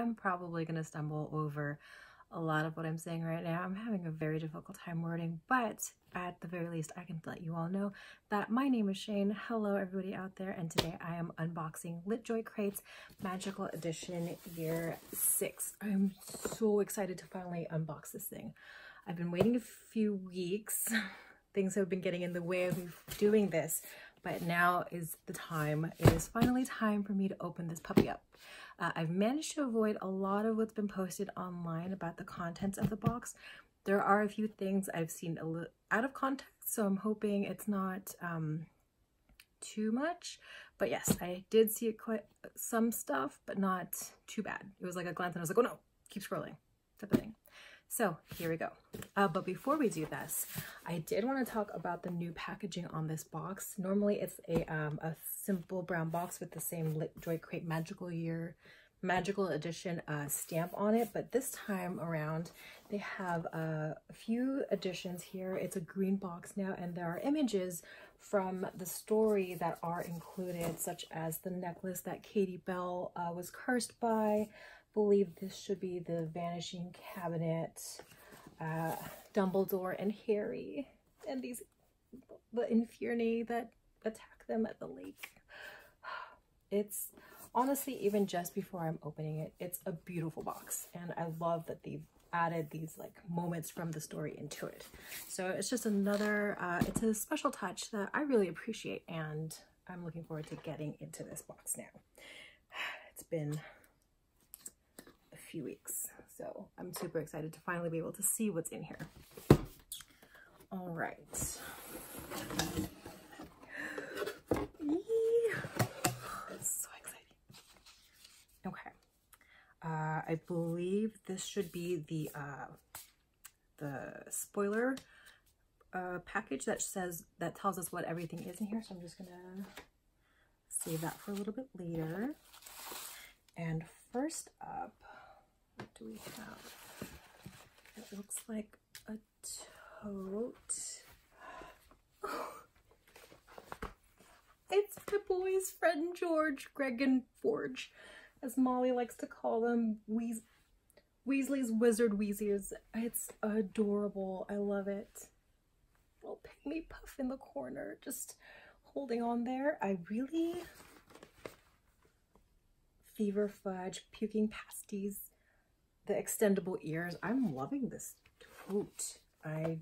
I'm probably going to stumble over a lot of what I'm saying right now. I'm having a very difficult time wording, but at the very least, I can let you all know that my name is Shane. Hello, everybody out there, and today I am unboxing LitJoy Crates Magical Edition Year 6. I'm so excited to finally unbox this thing. I've been waiting a few weeks. Things have been getting in the way of me doing this, but now is the time. It is finally time for me to open this puppy up. Uh, I've managed to avoid a lot of what's been posted online about the contents of the box. There are a few things I've seen a little out of context, so I'm hoping it's not um, too much. But yes, I did see quite some stuff, but not too bad. It was like a glance and I was like, oh no, keep scrolling type of thing. So here we go. Uh, but before we do this, I did want to talk about the new packaging on this box. Normally it's a, um, a simple brown box with the same LitJoy Crate Magical Year Magical Edition uh, stamp on it, but this time around they have uh, a few additions here. It's a green box now, and there are images from the story that are included, such as the necklace that Katie Bell uh, was cursed by, believe this should be the Vanishing Cabinet, uh, Dumbledore and Harry, and these, the Infernal that attack them at the lake. It's honestly, even just before I'm opening it, it's a beautiful box. And I love that they've added these like moments from the story into it. So it's just another, uh, it's a special touch that I really appreciate. And I'm looking forward to getting into this box now. It's been few weeks. So I'm super excited to finally be able to see what's in here. All right. So exciting. Okay. Uh, I believe this should be the uh, the spoiler uh, package that says that tells us what everything is in here. So I'm just gonna save that for a little bit later. And first up, do we have? It looks like a tote. It's my boy's friend George, Gred and Forge, as Molly likes to call them, Weas Weasley's Wizard Wheezes. It's adorable. I love it. Little pygmy puff in the corner, just holding on there. I really fever fudge, puking pasties, the extendable ears. I'm loving this tote. I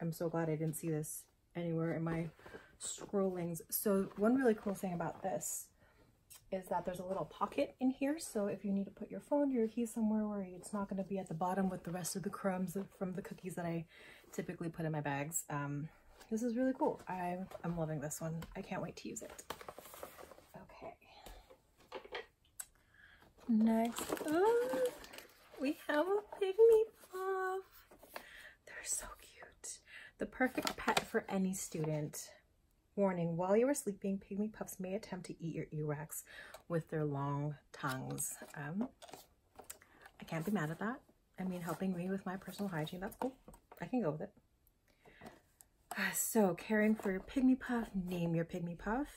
am so glad I didn't see this anywhere in my scrollings. So one really cool thing about this is that there's a little pocket in here. So if you need to put your phone, your key somewhere where it's not going to be at the bottom with the rest of the crumbs from the cookies that I typically put in my bags. Um, this is really cool. I, I'm loving this one. I can't wait to use it. Okay. Next. Oh we have a pygmy puff. They're so cute. The perfect pet for any student. Warning, while you are sleeping, pygmy puffs may attempt to eat your earwax with their long tongues. Um, I can't be mad at that. I mean, helping me with my personal hygiene, that's cool. I can go with it. Uh, so, caring for your pygmy puff, name your pygmy puff.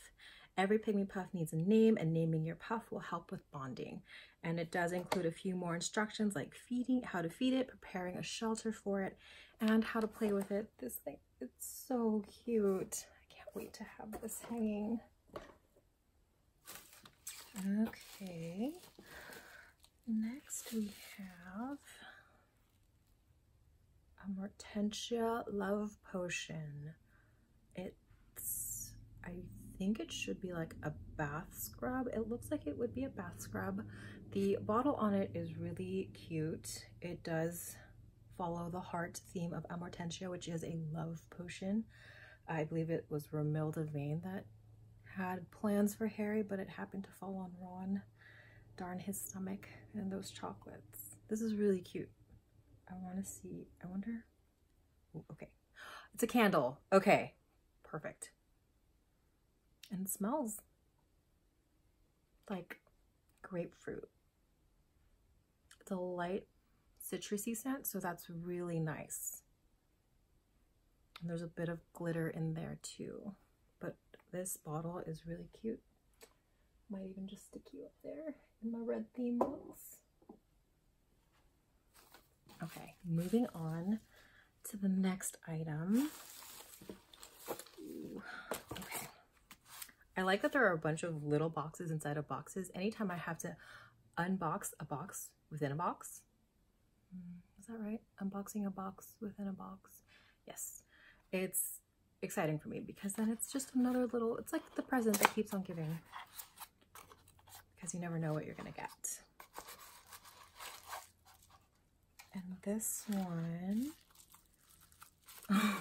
Every pygmy puff needs a name and naming your puff will help with bonding. And it does include a few more instructions like feeding, how to feed it, preparing a shelter for it, and how to play with it. This thing, it's so cute. I can't wait to have this hanging. Okay. Next we have Amortentia Love Potion. It's, I think it should be like a bath scrub. It looks like it would be a bath scrub. The bottle on it is really cute. It does follow the heart theme of Amortentia, which is a love potion. I believe it was Romilda Vane that had plans for Harry, but it happened to fall on Ron. Darn his stomach and those chocolates. This is really cute. I want to see, I wonder, Ooh, okay. It's a candle. Okay, perfect and smells like grapefruit. It's a light citrusy scent, so that's really nice. And there's a bit of glitter in there too. But this bottle is really cute. Might even just stick you up there in my red theme books. Okay, moving on to the next item. Ooh. I like that there are a bunch of little boxes inside of boxes. Anytime I have to unbox a box within a box. Hmm, is that right? Unboxing a box within a box. Yes. It's exciting for me because then it's just another little, it's like the present that keeps on giving because you never know what you're going to get. And this one,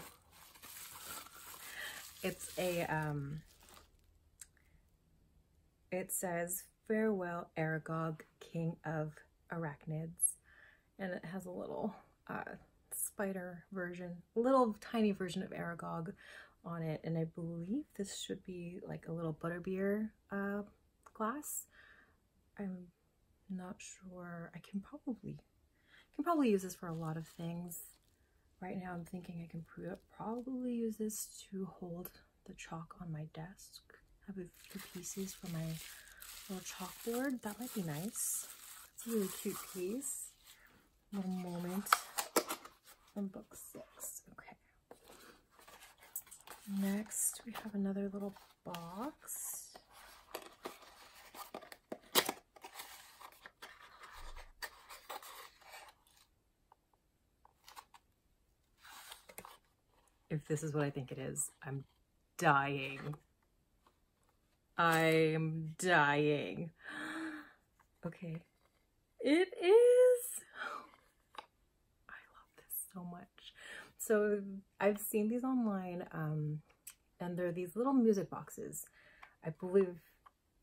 it's a, um, it says, Farewell, Aragog, King of Arachnids. And it has a little uh, spider version, little tiny version of Aragog on it. And I believe this should be like a little butterbeer uh, glass. I'm not sure. I can probably can probably use this for a lot of things. Right now I'm thinking I can probably use this to hold the chalk on my desk. Have a few pieces for my little chalkboard. That might be nice. It's a really cute piece. Little moment from book six. Okay. Next, we have another little box. If this is what I think it is, I'm dying. I'm dying. Okay. It is. I love this so much. So I've seen these online um, and they're these little music boxes. I believe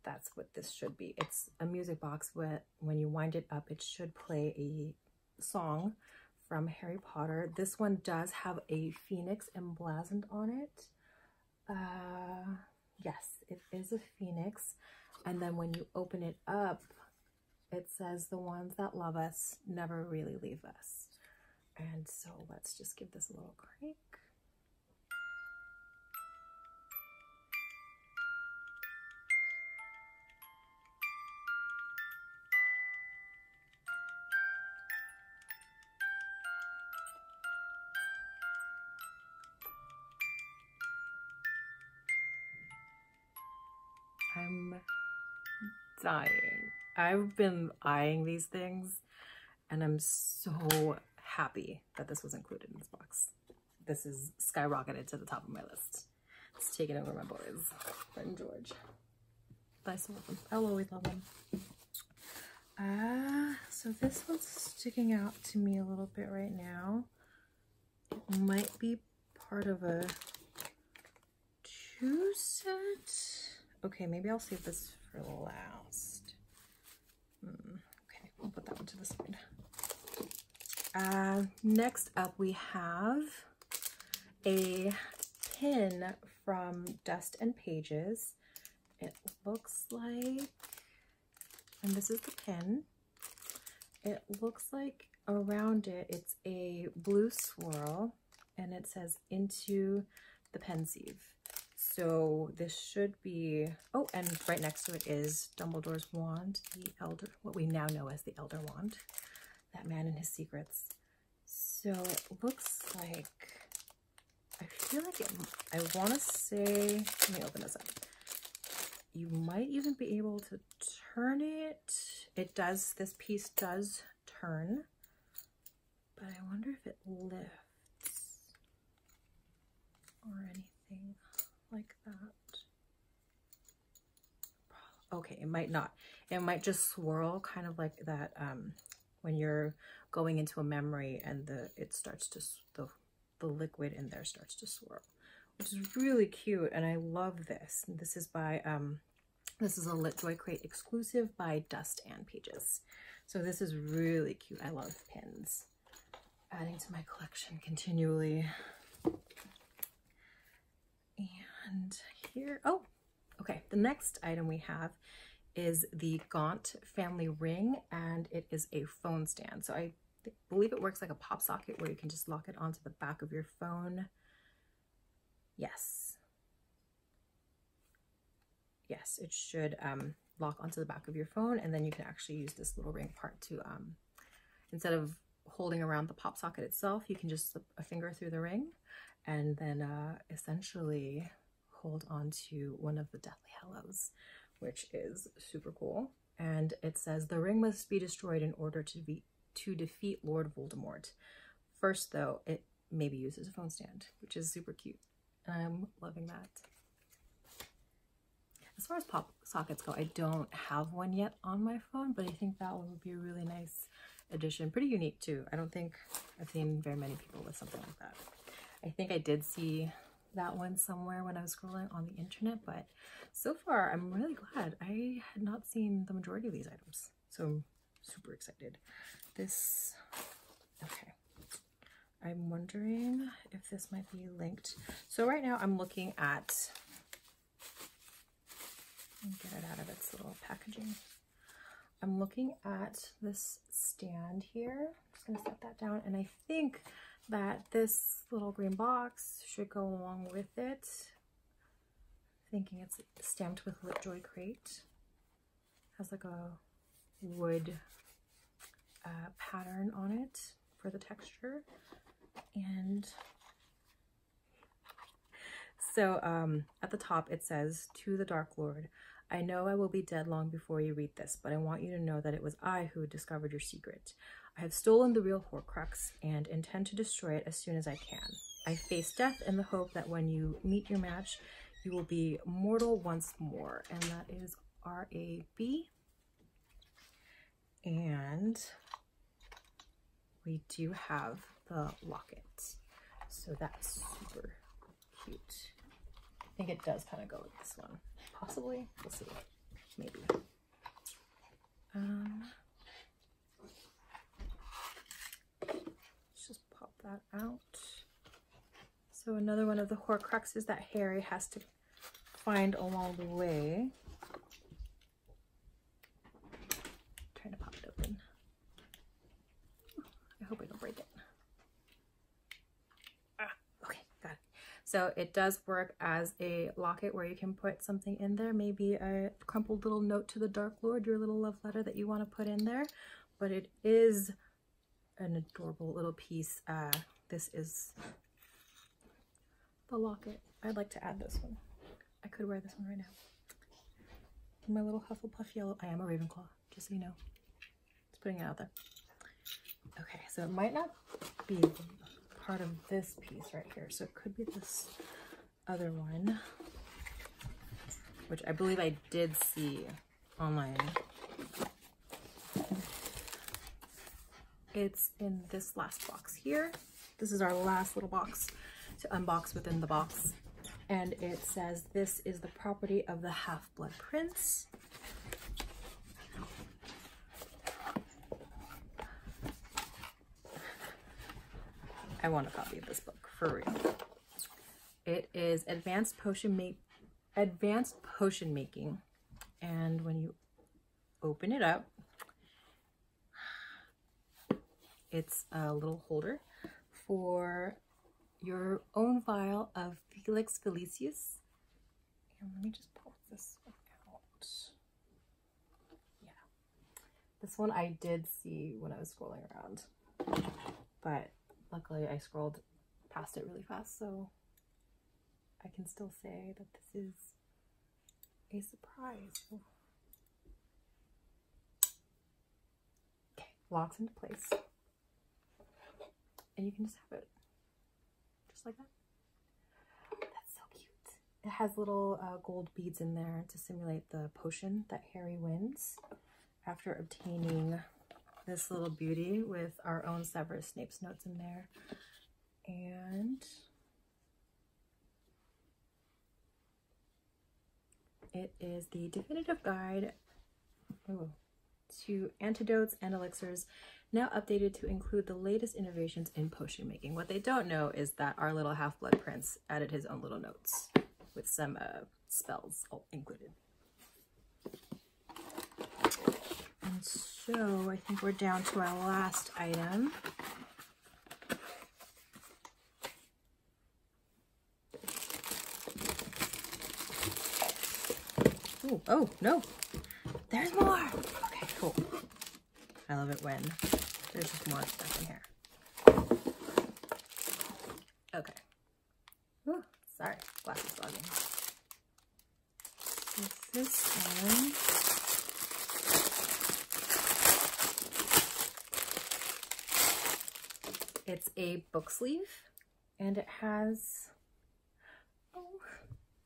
that's what this should be. It's a music box where when you wind it up, it should play a song from Harry Potter. This one does have a phoenix emblazoned on it. Uh, yes, it is a phoenix. And then when you open it up, it says the ones that love us never really leave us. And so let's just give this a little crank. I've been eyeing these things and I'm so happy that this was included in this box. This is skyrocketed to the top of my list. It's taking over my boys. friend George. But I still love them. I'll always love them. Ah, uh, so this one's sticking out to me a little bit right now. It might be part of a two set. Okay, maybe I'll save this for last. Hmm, okay, we'll put that one to the side. Uh, next up, we have a pin from Dust and Pages. It looks like, and this is the pin. It looks like around it, it's a blue swirl and it says into the Pensieve. So this should be, oh, and right next to it is Dumbledore's wand, the elder, what we now know as the Elder Wand, that man and his secrets. So it looks like, I feel like it, I want to say, let me open this up. You might even be able to turn it. It does, this piece does turn, but I wonder if it lifts or anything like that. Okay, it might not. It might just swirl kind of like that um, when you're going into a memory and the it starts to, the, the liquid in there starts to swirl, which is really cute. And I love this. And this is by, um, this is a Lit LitJoy Crate exclusive by Dust and Pages. So this is really cute. I love pins. Adding to my collection continually. And here, oh, okay. The next item we have is the Gaunt family ring and it is a phone stand. So I believe it works like a pop socket where you can just lock it onto the back of your phone. Yes. Yes, it should um, lock onto the back of your phone and then you can actually use this little ring part to, um, instead of holding around the pop socket itself, you can just slip a finger through the ring and then uh, essentially hold on to one of the Deathly Hallows, which is super cool. And it says the ring must be destroyed in order to be to defeat Lord Voldemort. First, though, it may be used as a phone stand, which is super cute. I'm loving that. As far as pop sockets go, I don't have one yet on my phone, but I think that one would be a really nice addition. Pretty unique too. I don't think I've seen very many people with something like that. I think I did see that one somewhere when I was scrolling on the internet, but so far I'm really glad. I had not seen the majority of these items, so I'm super excited. This, okay. I'm wondering if this might be linked. So right now I'm looking at, get it out of its little packaging. I'm looking at this stand here. I'm just gonna set that down and I think that this little green box should go along with it. Thinking it's stamped with Litjoy Crate. Has like a wood uh, pattern on it for the texture. And so um, at the top it says, To the Dark Lord, I know I will be dead long before you read this, but I want you to know that it was I who discovered your secret. I have stolen the real Horcrux and intend to destroy it as soon as I can. I face death in the hope that when you meet your match, you will be mortal once more. And that is R-A-B. And we do have the locket. So that's super cute. I think it does kind of go with this one. Possibly. We'll see. Maybe. Um, let's just pop that out. So another one of the Horcruxes that Harry has to find along the way. trying to pop it open. I hope I don't break it. Ah, okay, got it. So it does work as a locket where you can put something in there, maybe a crumpled little note to the Dark Lord, your little love letter that you want to put in there. But it is an adorable little piece. Uh, this is the locket. I'd like to add this one. I could wear this one right now. My little Hufflepuff yellow. I am a Ravenclaw, just so you know. Just putting it out there. Okay, so it might not be part of this piece right here. So it could be this other one, which I believe I did see online. It's in this last box here. This is our last little box to unbox within the box. And it says this is the property of the Half-Blood Prince. I want a copy of this book for real. It is advanced potion make advanced potion making. And when you open it up, it's a little holder for your own vial of Felix Felicis. And let me just pull this one out. Yeah. This one I did see when I was scrolling around. But luckily I scrolled past it really fast, so I can still say that this is a surprise. Okay, locks into place. And you can just have it just like that. That's so cute. It has little uh, gold beads in there to simulate the potion that Harry wins after obtaining this little beauty with our own Severus Snape's notes in there. And it is the definitive guide ooh, to antidotes and elixirs now updated to include the latest innovations in potion making. What they don't know is that our little Half-Blood Prince added his own little notes with some uh, spells all included. And so I think we're down to our last item. Ooh, oh, no. There's more. Okay, cool. I love it when there's just more stuff in here. Okay. Ooh, sorry, glasses logging. This one. It's a book sleeve and it has, oh,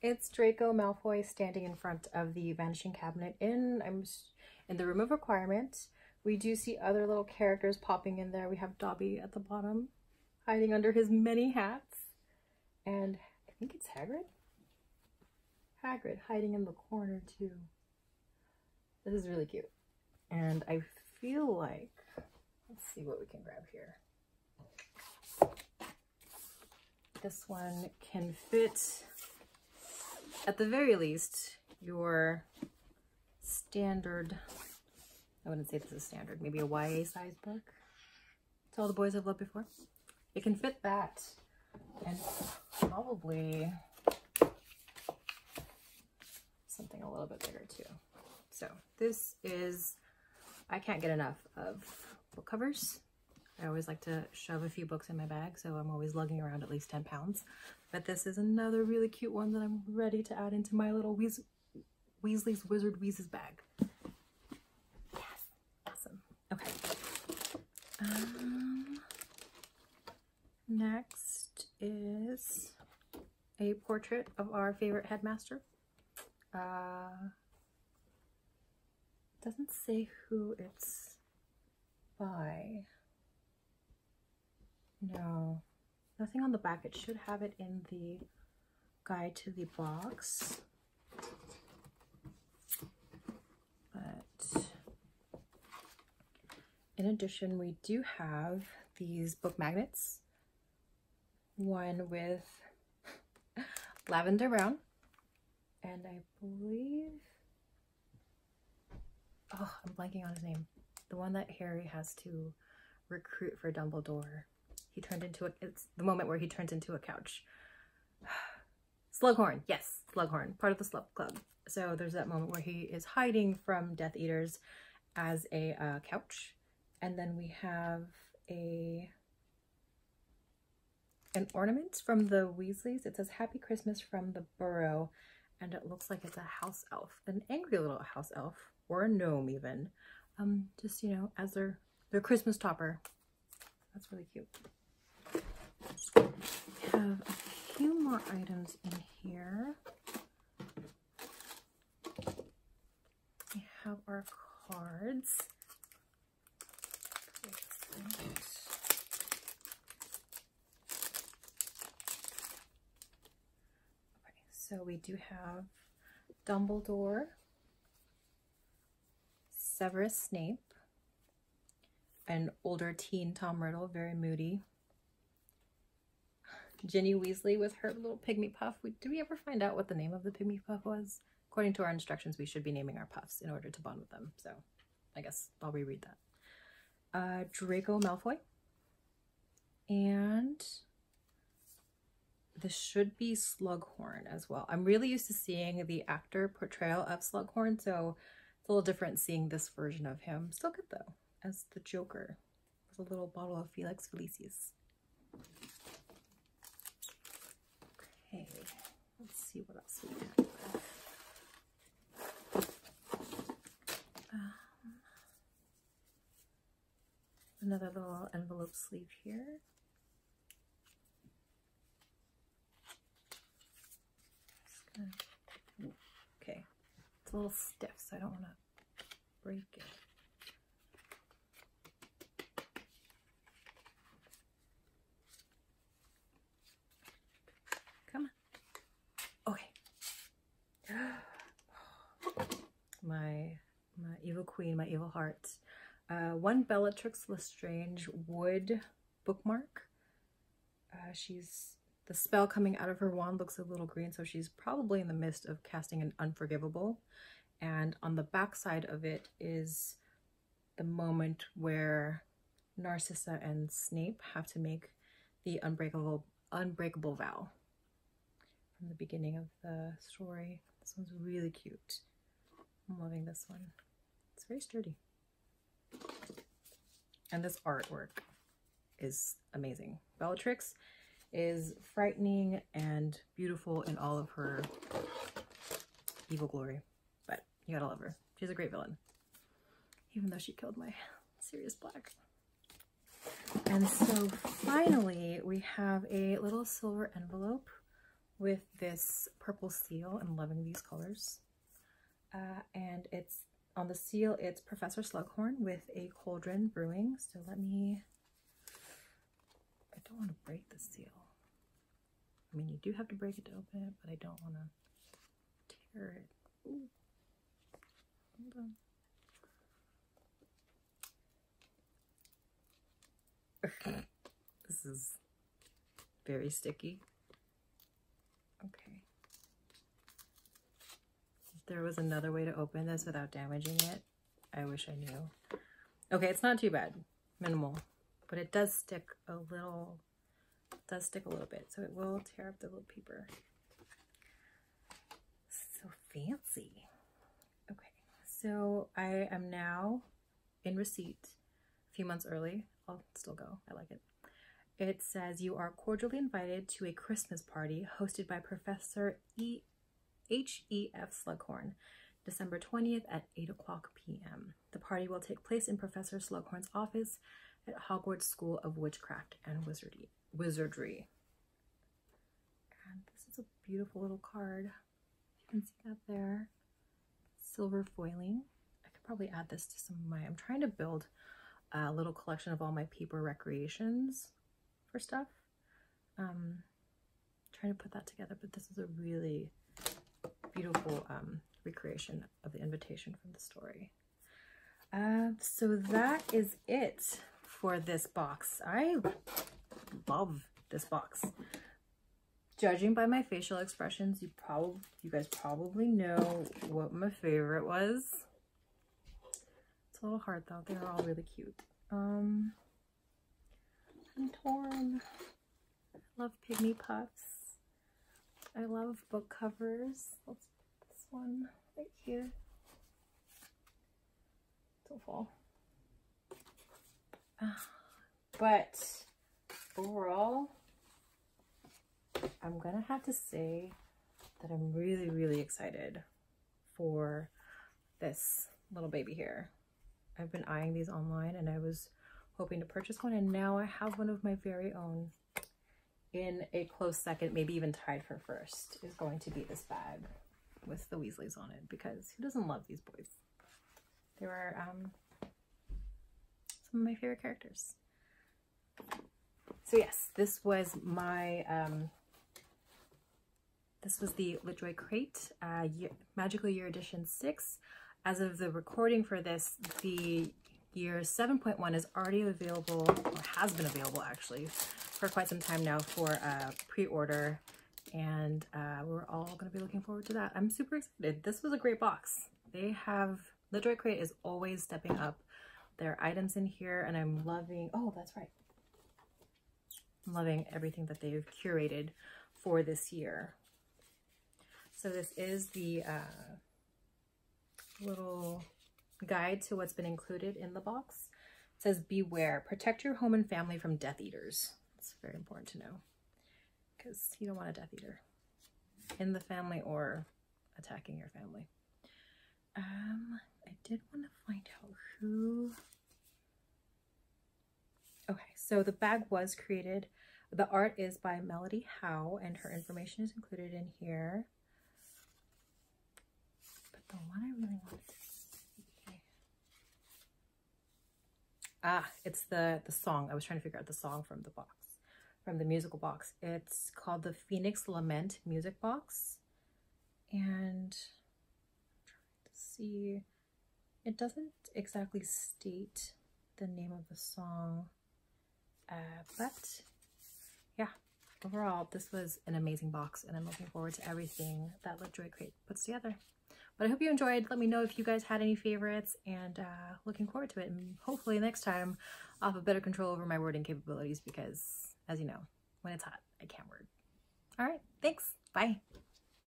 it's Draco Malfoy standing in front of the Vanishing Cabinet in, I'm in the Room of Requirement. We do see other little characters popping in there. We have Dobby at the bottom, hiding under his many hats. And I think it's Hagrid? Hagrid hiding in the corner too. This is really cute. And I feel like, let's see what we can grab here. This one can fit, at the very least, your standard, I wouldn't say this is standard, maybe a YA size book. It's all the boys I've loved before. It can fit that and probably something a little bit bigger too. So this is, I can't get enough of book covers. I always like to shove a few books in my bag, so I'm always lugging around at least 10 pounds. But this is another really cute one that I'm ready to add into my little Weas Weasley's Wizard Wheezes bag. Okay. Um, next is a portrait of our favorite headmaster. Uh, doesn't say who it's by. No, nothing on the back. It should have it in the guide to the box. But in addition, we do have these book magnets. One with lavender brown and I believe, oh, I'm blanking on his name. The one that Harry has to recruit for Dumbledore. He turned into a, it's the moment where he turns into a couch. Slughorn, yes, Slughorn, part of the Slug Club. So there's that moment where he is hiding from Death Eaters as a uh, couch. And then we have a an ornament from the Weasleys. It says Happy Christmas from the Burrow and it looks like it's a house elf, an angry little house elf, or a gnome even. Um, just, you know, as their, their Christmas topper. That's really cute. We have a few more items in here. We have our cards. So we do have Dumbledore, Severus Snape, an older teen Tom Riddle, very moody. Ginny Weasley with her little pygmy puff. We, did we ever find out what the name of the pygmy puff was? According to our instructions, we should be naming our puffs in order to bond with them. So I guess I'll reread that. Uh, Draco Malfoy. And this should be Slughorn as well. I'm really used to seeing the actor portrayal of Slughorn, so it's a little different seeing this version of him. Still good though, as the Joker with a little bottle of Felix Felicis. Okay, let's see what else we have. Um, another little envelope sleeve here. Okay, it's a little stiff, so I don't want to break it. Come on. Okay. my my evil queen, my evil heart. Uh, one Bellatrix Lestrange wood bookmark. Uh, she's the spell coming out of her wand looks a little green, so she's probably in the midst of casting an Unforgivable. And on the back side of it is the moment where Narcissa and Snape have to make the unbreakable unbreakable vow from the beginning of the story. This one's really cute. I'm loving this one. It's very sturdy. And this artwork is amazing. Bellatrix is frightening and beautiful in all of her evil glory. But you gotta love her. She's a great villain. Even though she killed my Sirius Black. And so finally we have a little silver envelope with this purple seal. I'm loving these colors. Uh, and it's on the seal, it's Professor Slughorn with a cauldron brewing. So let me, I don't want to break the seal. I mean, you do have to break it to open it, but I don't want to tear it. Ooh. Hold on. this is very sticky. Okay. If there was another way to open this without damaging it, I wish I knew. Okay, it's not too bad. Minimal. But it does stick a little, does stick a little bit, so it will tear up the little paper. So fancy. Okay, so I am now in receipt a few months early. I'll still go. I like it. It says you are cordially invited to a Christmas party hosted by Professor E. H. E. F. Slughorn, December 20th at 8 o'clock p.m. The party will take place in Professor Slughorn's office at Hogwarts School of Witchcraft and Wizardry. Wizardry. And this is a beautiful little card. You can see that there. Silver foiling. I could probably add this to some of my, I'm trying to build a little collection of all my paper recreations for stuff. Um, trying to put that together, but this is a really beautiful um, recreation of the invitation from the story. Uh, so that is it for this box. I love this box. Judging by my facial expressions, you probably you guys probably know what my favorite was. It's a little hard though. They're all really cute. Um, I'm torn. I love pygmy puffs. I love book covers. Let's put this one right here. Don't fall. Uh, but overall, I'm gonna have to say that I'm really, really excited for this little baby here. I've been eyeing these online and I was hoping to purchase one and now I have one of my very own in a close second, maybe even tied for first, is going to be this bag with the Weasleys on it because who doesn't love these boys? They were um, some of my favorite characters. So yes, this was my, um, this was the LitJoy Crate, uh, year, Magical Year Edition 6. As of the recording for this, the year 7.1 is already available, or has been available actually, for quite some time now for uh, pre-order. And uh, we're all going to be looking forward to that. I'm super excited. This was a great box. They have, LitJoy Crate is always stepping up their items in here and I'm loving, oh, that's right. I'm loving everything that they've curated for this year. So this is the uh, little guide to what's been included in the box. It says, beware, protect your home and family from Death Eaters. It's very important to know because you don't want a Death Eater in the family or attacking your family. Um, I did want to find out who... Okay, so the bag was created. The art is by Melody Howe and her information is included in here. But the one I really to Ah, it's the, the song. I was trying to figure out the song from the box, from the musical box. It's called the Phoenix Lament Music Box. And I'm trying to see, it doesn't exactly state the name of the song, uh, but overall, this was an amazing box and I'm looking forward to everything that LitJoy Crate puts together. But I hope you enjoyed. Let me know if you guys had any favorites and uh, looking forward to it. And hopefully next time I'll have a better control over my wording capabilities because as you know, when it's hot, I can't word. All right, thanks. Bye.